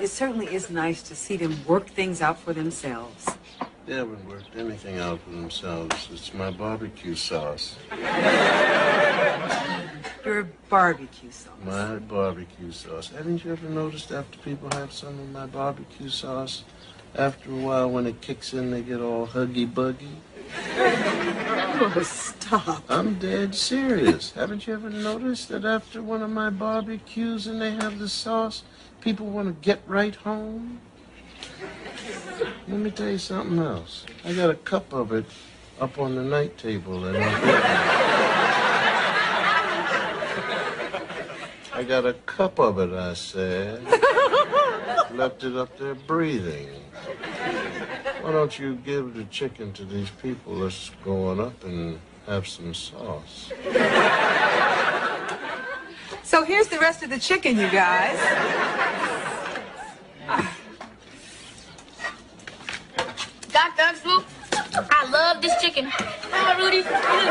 it certainly is nice to see them work things out for themselves. They haven't worked anything out for themselves. It's my barbecue sauce. Your barbecue sauce. My barbecue sauce. Haven't you ever noticed after people have some of my barbecue sauce, after a while when it kicks in, they get all huggy buggy? Oh, stop. I'm dead serious. Haven't you ever noticed that after one of my barbecues and they have the sauce, people want to get right home? Let me tell you something else. I got a cup of it up on the night table bedroom. I got a cup of it, I said. Left it up there breathing. Why don't you give the chicken to these people that's going up and have some sauce? So here's the rest of the chicken, you guys. Dr. Huxtable, I love this chicken. Oh, Rudy, you look really